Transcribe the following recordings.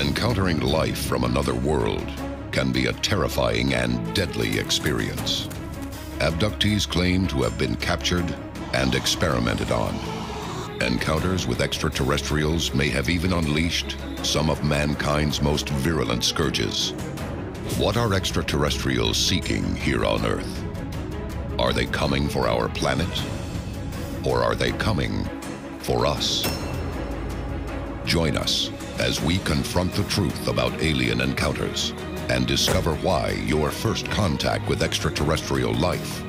Encountering life from another world can be a terrifying and deadly experience. Abductees claim to have been captured and experimented on. Encounters with extraterrestrials may have even unleashed some of mankind's most virulent scourges. What are extraterrestrials seeking here on Earth? Are they coming for our planet? Or are they coming for us? Join us as we confront the truth about alien encounters and discover why your first contact with extraterrestrial life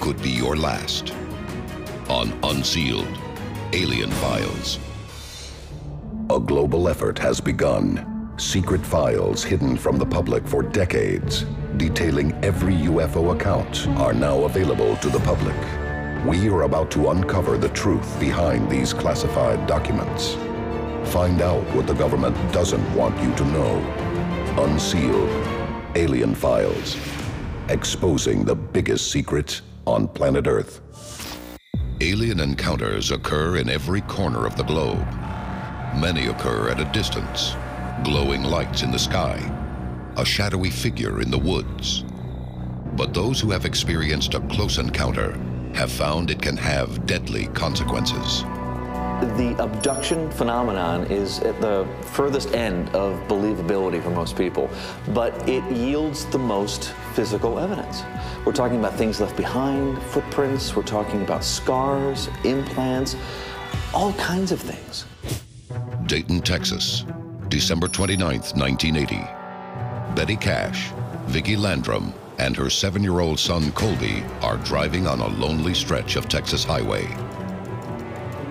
could be your last. On Unsealed Alien Files. A global effort has begun. Secret files hidden from the public for decades, detailing every UFO account, are now available to the public. We are about to uncover the truth behind these classified documents. Find out what the government doesn't want you to know. Unsealed Alien Files. Exposing the biggest secret on planet Earth. Alien encounters occur in every corner of the globe. Many occur at a distance, glowing lights in the sky, a shadowy figure in the woods. But those who have experienced a close encounter have found it can have deadly consequences. The abduction phenomenon is at the furthest end of believability for most people, but it yields the most physical evidence. We're talking about things left behind, footprints, we're talking about scars, implants, all kinds of things. Dayton, Texas, December 29th, 1980. Betty Cash, Vicki Landrum, and her seven-year-old son Colby are driving on a lonely stretch of Texas highway.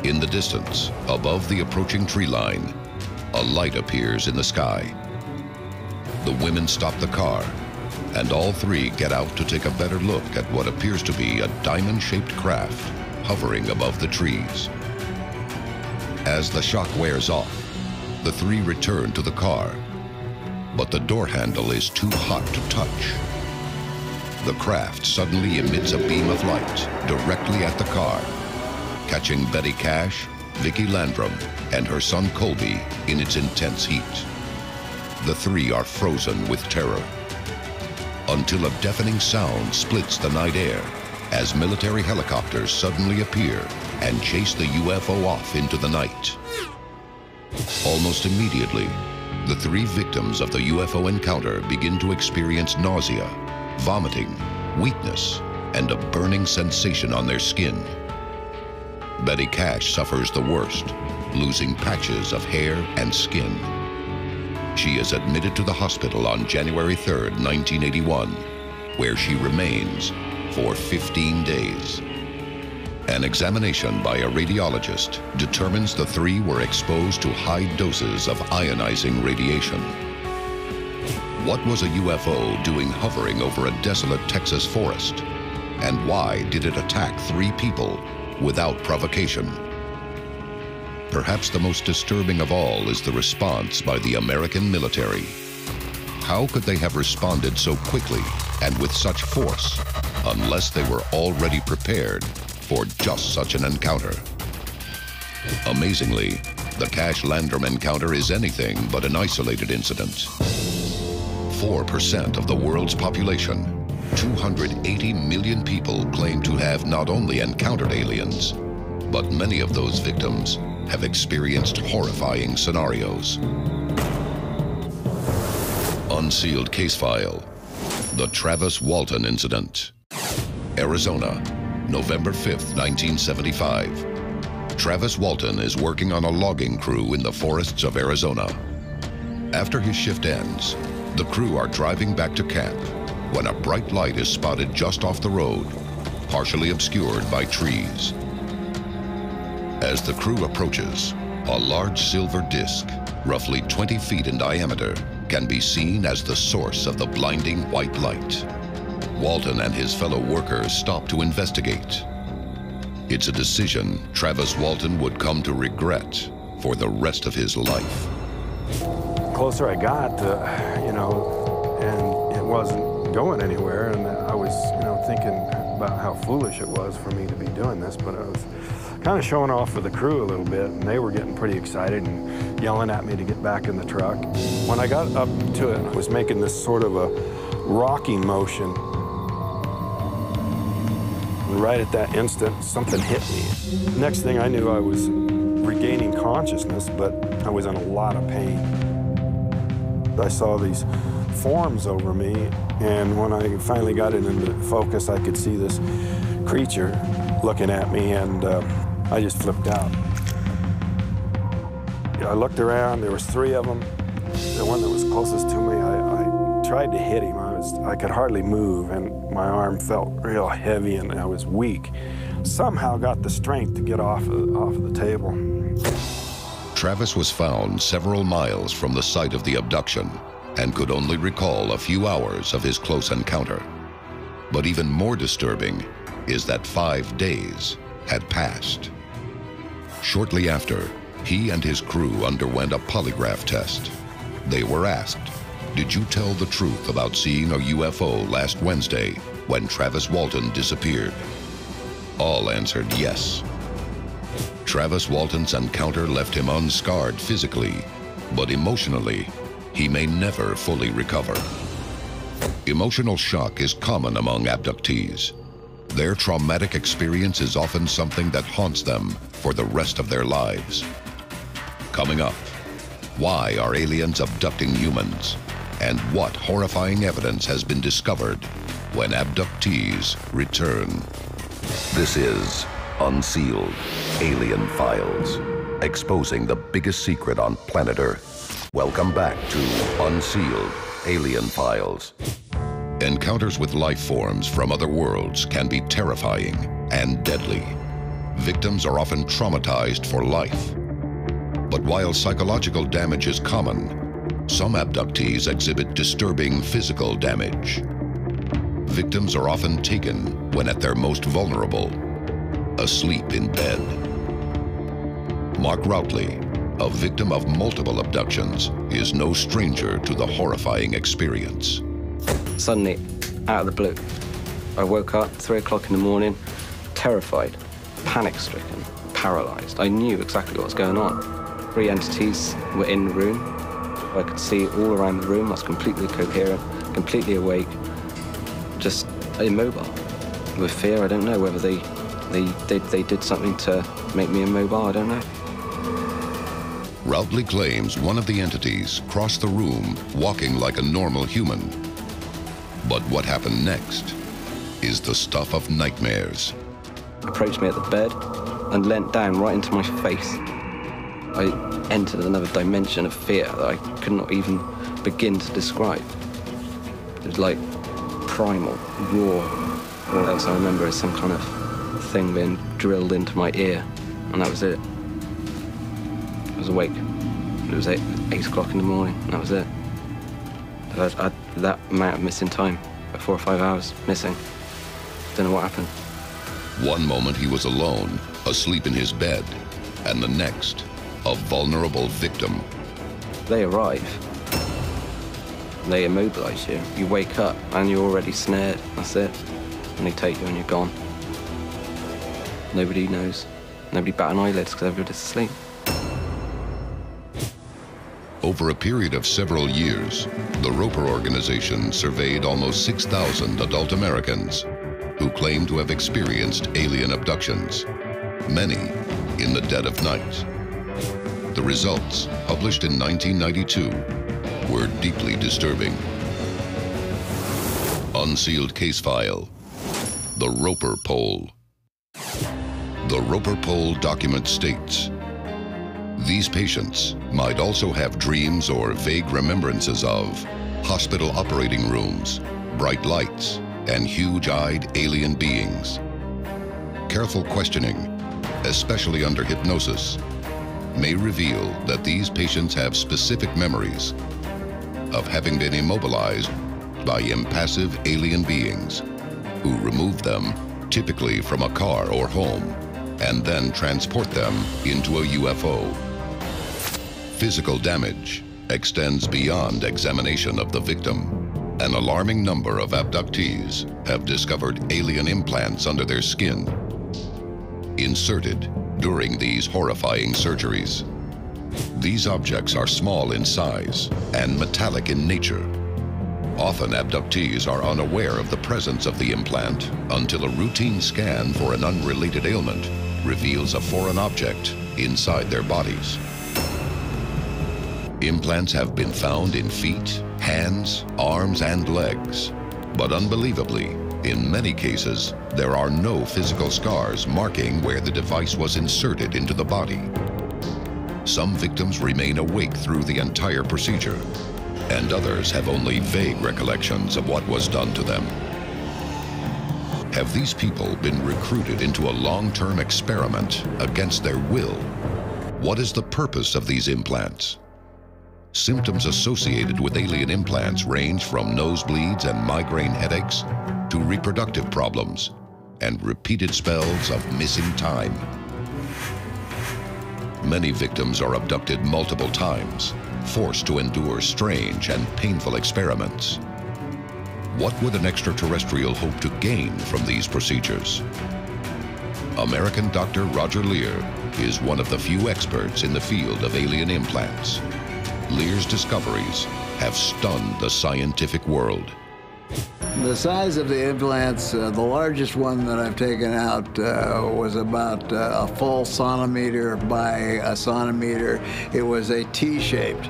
In the distance, above the approaching tree line, a light appears in the sky. The women stop the car, and all three get out to take a better look at what appears to be a diamond-shaped craft hovering above the trees. As the shock wears off, the three return to the car, but the door handle is too hot to touch. The craft suddenly emits a beam of light directly at the car catching Betty Cash, Vicki Landrum, and her son Colby in its intense heat. The three are frozen with terror until a deafening sound splits the night air as military helicopters suddenly appear and chase the UFO off into the night. Almost immediately, the three victims of the UFO encounter begin to experience nausea, vomiting, weakness, and a burning sensation on their skin. Betty Cash suffers the worst, losing patches of hair and skin. She is admitted to the hospital on January 3, 1981, where she remains for 15 days. An examination by a radiologist determines the three were exposed to high doses of ionizing radiation. What was a UFO doing hovering over a desolate Texas forest? And why did it attack three people without provocation. Perhaps the most disturbing of all is the response by the American military. How could they have responded so quickly and with such force unless they were already prepared for just such an encounter? Amazingly, the Cash Landrum encounter is anything but an isolated incident. 4% of the world's population 280 million people claim to have not only encountered aliens, but many of those victims have experienced horrifying scenarios. Unsealed case file. The Travis Walton Incident. Arizona, November 5th, 1975. Travis Walton is working on a logging crew in the forests of Arizona. After his shift ends, the crew are driving back to camp when a bright light is spotted just off the road, partially obscured by trees. As the crew approaches, a large silver disc, roughly 20 feet in diameter, can be seen as the source of the blinding white light. Walton and his fellow workers stop to investigate. It's a decision Travis Walton would come to regret for the rest of his life. The closer I got, you know, and it wasn't going anywhere, and I was, you know, thinking about how foolish it was for me to be doing this, but I was kind of showing off for the crew a little bit, and they were getting pretty excited and yelling at me to get back in the truck. When I got up to it, I was making this sort of a rocking motion. And right at that instant, something hit me. Next thing I knew, I was regaining consciousness, but I was in a lot of pain. I saw these forms over me, and when I finally got it into focus, I could see this creature looking at me, and uh, I just flipped out. I looked around, there was three of them. The one that was closest to me, I, I tried to hit him. I, was, I could hardly move, and my arm felt real heavy, and I was weak. Somehow got the strength to get off of, off of the table. Travis was found several miles from the site of the abduction and could only recall a few hours of his close encounter. But even more disturbing is that five days had passed. Shortly after, he and his crew underwent a polygraph test. They were asked, did you tell the truth about seeing a UFO last Wednesday when Travis Walton disappeared? All answered yes. Travis Walton's encounter left him unscarred physically, but emotionally, he may never fully recover. Emotional shock is common among abductees. Their traumatic experience is often something that haunts them for the rest of their lives. Coming up, why are aliens abducting humans? And what horrifying evidence has been discovered when abductees return? This is Unsealed Alien Files, exposing the biggest secret on planet Earth. Welcome back to Unsealed Alien Files. Encounters with life forms from other worlds can be terrifying and deadly. Victims are often traumatized for life. But while psychological damage is common, some abductees exhibit disturbing physical damage. Victims are often taken when at their most vulnerable, asleep in bed. Mark Routley, a victim of multiple abductions, is no stranger to the horrifying experience. Suddenly, out of the blue, I woke up three o'clock in the morning, terrified, panic-stricken, paralyzed. I knew exactly what was going on. Three entities were in the room. I could see all around the room. I was completely coherent, completely awake, just immobile. With fear, I don't know whether they, they, they, they did something to make me immobile, I don't know. Routley claims one of the entities crossed the room walking like a normal human. But what happened next is the stuff of nightmares. Approached me at the bed and leant down right into my face. I entered another dimension of fear that I could not even begin to describe. It was like primal, raw. All else I remember is some kind of thing being drilled into my ear, and that was it. Was awake. It was eight, eight o'clock in the morning, that was it. I, I, that amount of missing time, four or five hours missing. Don't know what happened. One moment he was alone, asleep in his bed, and the next, a vulnerable victim. They arrive. They immobilize you. You wake up and you're already snared. That's it. And they take you and you're gone. Nobody knows. Nobody bat an eyelid because everybody's asleep. Over a period of several years, the Roper Organization surveyed almost 6,000 adult Americans who claimed to have experienced alien abductions, many in the dead of night. The results, published in 1992, were deeply disturbing. Unsealed case file, the Roper Poll. The Roper Poll document states, these patients might also have dreams or vague remembrances of hospital operating rooms, bright lights, and huge-eyed alien beings. Careful questioning, especially under hypnosis, may reveal that these patients have specific memories of having been immobilized by impassive alien beings who remove them typically from a car or home and then transport them into a UFO. Physical damage extends beyond examination of the victim. An alarming number of abductees have discovered alien implants under their skin. Inserted during these horrifying surgeries. These objects are small in size and metallic in nature. Often abductees are unaware of the presence of the implant until a routine scan for an unrelated ailment reveals a foreign object inside their bodies. Implants have been found in feet, hands, arms, and legs. But unbelievably, in many cases, there are no physical scars marking where the device was inserted into the body. Some victims remain awake through the entire procedure, and others have only vague recollections of what was done to them. Have these people been recruited into a long-term experiment against their will? What is the purpose of these implants? Symptoms associated with alien implants range from nosebleeds and migraine headaches to reproductive problems and repeated spells of missing time. Many victims are abducted multiple times, forced to endure strange and painful experiments. What would an extraterrestrial hope to gain from these procedures? American Dr. Roger Leir is one of the few experts in the field of alien implants. Leir's discoveries have stunned the scientific world. The size of the implants, uh, the largest one that I've taken out uh, was about uh, a full sonometer by a sonometer. It was a T-shaped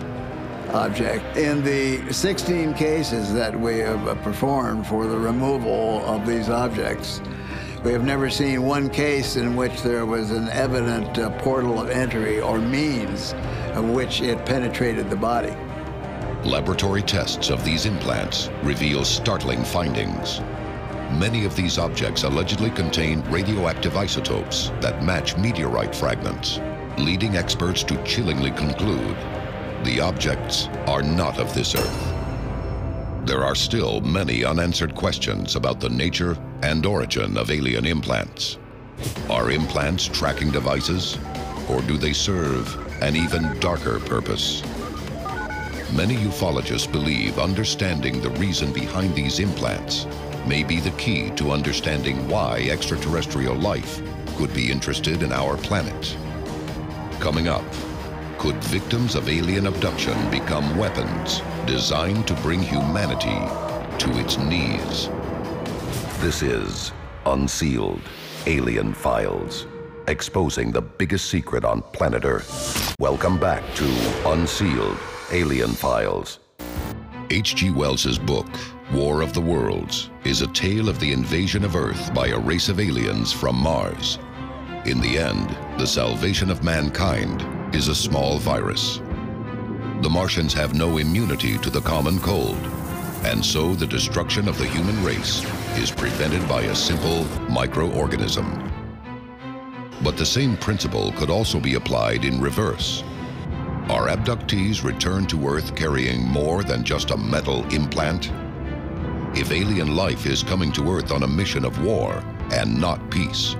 object. In the 16 cases that we have uh, performed for the removal of these objects, we have never seen one case in which there was an evident uh, portal of entry or means of which it penetrated the body. Laboratory tests of these implants reveal startling findings. Many of these objects allegedly contain radioactive isotopes that match meteorite fragments, leading experts to chillingly conclude the objects are not of this Earth. There are still many unanswered questions about the nature and origin of alien implants. Are implants tracking devices, or do they serve an even darker purpose? Many ufologists believe understanding the reason behind these implants may be the key to understanding why extraterrestrial life could be interested in our planet. Coming up, could victims of alien abduction become weapons designed to bring humanity to its knees? This is Unsealed Alien Files, exposing the biggest secret on planet Earth. Welcome back to Unsealed Alien Files. H.G. Wells's book, War of the Worlds, is a tale of the invasion of Earth by a race of aliens from Mars. In the end, the salvation of mankind is a small virus. The Martians have no immunity to the common cold, and so the destruction of the human race is prevented by a simple microorganism. But the same principle could also be applied in reverse. Are abductees returned to Earth carrying more than just a metal implant? If alien life is coming to Earth on a mission of war and not peace,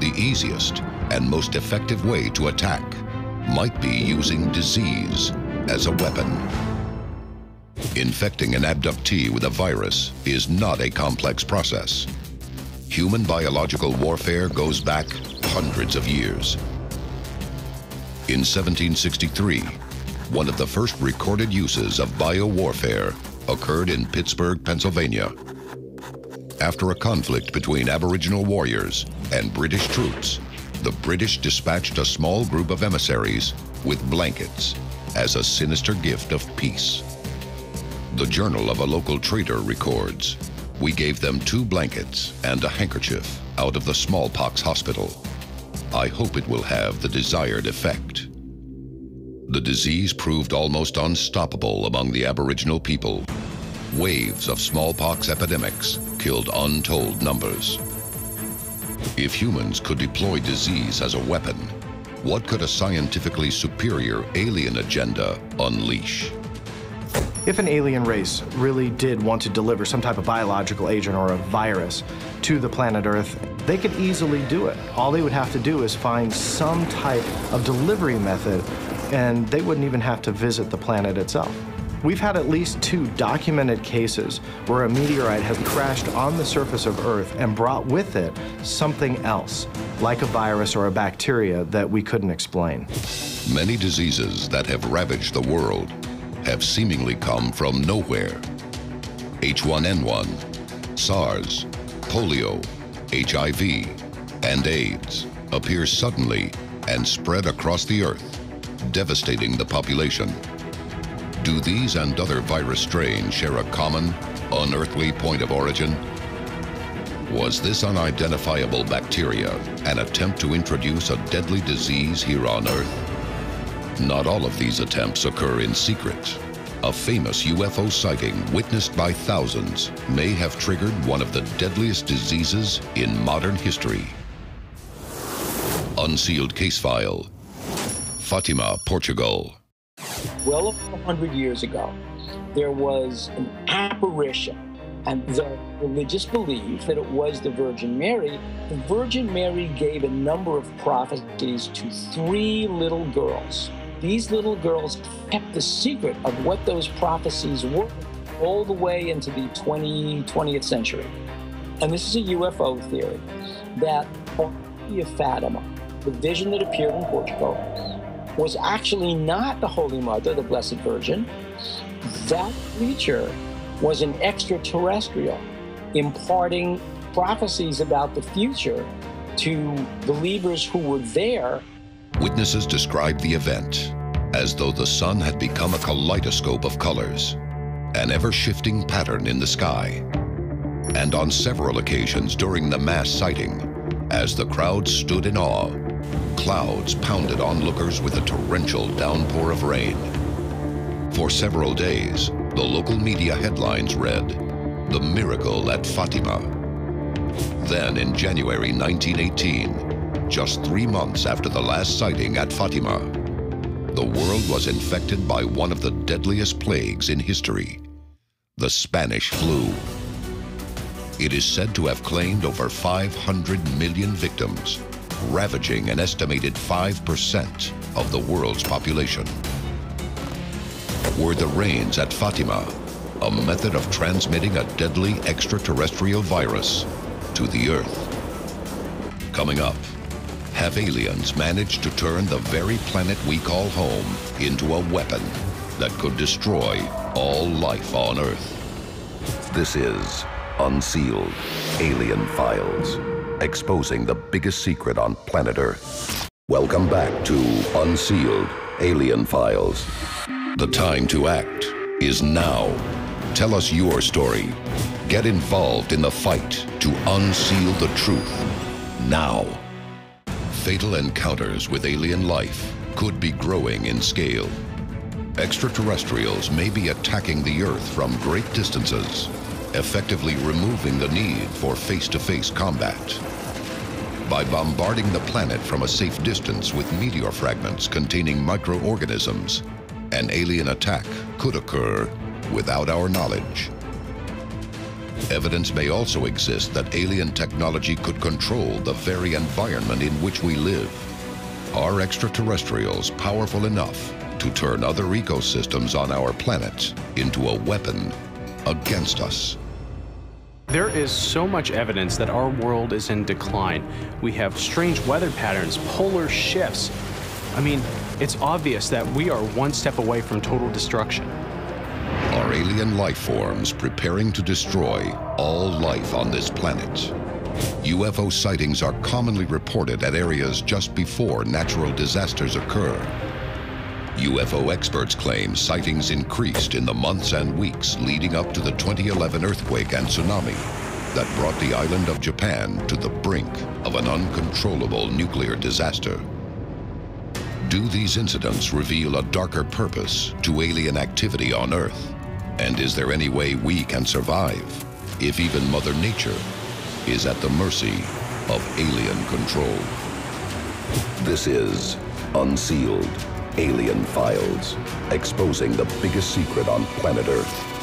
the easiest and most effective way to attack might be using disease as a weapon. Infecting an abductee with a virus is not a complex process. Human biological warfare goes back hundreds of years. In 1763, one of the first recorded uses of biowarfare occurred in Pittsburgh, Pennsylvania. After a conflict between Aboriginal warriors and British troops, the British dispatched a small group of emissaries with blankets as a sinister gift of peace. The journal of a local trader records, we gave them two blankets and a handkerchief out of the smallpox hospital. I hope it will have the desired effect. The disease proved almost unstoppable among the Aboriginal people. Waves of smallpox epidemics killed untold numbers. If humans could deploy disease as a weapon, what could a scientifically superior alien agenda unleash? If an alien race really did want to deliver some type of biological agent or a virus to the planet Earth, they could easily do it. All they would have to do is find some type of delivery method, and they wouldn't even have to visit the planet itself. We've had at least two documented cases where a meteorite has crashed on the surface of Earth and brought with it something else, like a virus or a bacteria that we couldn't explain. Many diseases that have ravaged the world have seemingly come from nowhere. H1N1, SARS, polio, HIV, and AIDS appear suddenly and spread across the Earth, devastating the population. Do these and other virus strains share a common, unearthly point of origin? Was this unidentifiable bacteria an attempt to introduce a deadly disease here on Earth? Not all of these attempts occur in secret. A famous UFO sighting witnessed by thousands may have triggered one of the deadliest diseases in modern history. Unsealed case file. Fatima, Portugal well over 100 years ago, there was an apparition, and the religious belief that it was the Virgin Mary. The Virgin Mary gave a number of prophecies to three little girls. These little girls kept the secret of what those prophecies were all the way into the 20, 20th century. And this is a UFO theory that of Fatima, the vision that appeared in Portugal, was actually not the Holy Mother, the Blessed Virgin. That creature was an extraterrestrial imparting prophecies about the future to believers who were there. Witnesses described the event as though the sun had become a kaleidoscope of colors, an ever shifting pattern in the sky. And on several occasions during the mass sighting, as the crowd stood in awe, Clouds pounded onlookers with a torrential downpour of rain. For several days, the local media headlines read, The Miracle at Fatima. Then in January 1918, just three months after the last sighting at Fatima, the world was infected by one of the deadliest plagues in history, the Spanish flu. It is said to have claimed over 500 million victims ravaging an estimated 5% of the world's population. Were the rains at Fatima a method of transmitting a deadly extraterrestrial virus to the Earth? Coming up, have aliens managed to turn the very planet we call home into a weapon that could destroy all life on Earth? This is Unsealed Alien Files exposing the biggest secret on planet Earth. Welcome back to Unsealed Alien Files. The time to act is now. Tell us your story. Get involved in the fight to unseal the truth. Now. Fatal encounters with alien life could be growing in scale. Extraterrestrials may be attacking the Earth from great distances effectively removing the need for face-to-face -face combat. By bombarding the planet from a safe distance with meteor fragments containing microorganisms, an alien attack could occur without our knowledge. Evidence may also exist that alien technology could control the very environment in which we live. Are extraterrestrials powerful enough to turn other ecosystems on our planet into a weapon against us? There is so much evidence that our world is in decline. We have strange weather patterns, polar shifts. I mean, it's obvious that we are one step away from total destruction. Are alien life forms preparing to destroy all life on this planet? UFO sightings are commonly reported at areas just before natural disasters occur. UFO experts claim sightings increased in the months and weeks leading up to the 2011 earthquake and tsunami that brought the island of Japan to the brink of an uncontrollable nuclear disaster. Do these incidents reveal a darker purpose to alien activity on Earth? And is there any way we can survive if even Mother Nature is at the mercy of alien control? This is Unsealed Alien Files, exposing the biggest secret on planet Earth.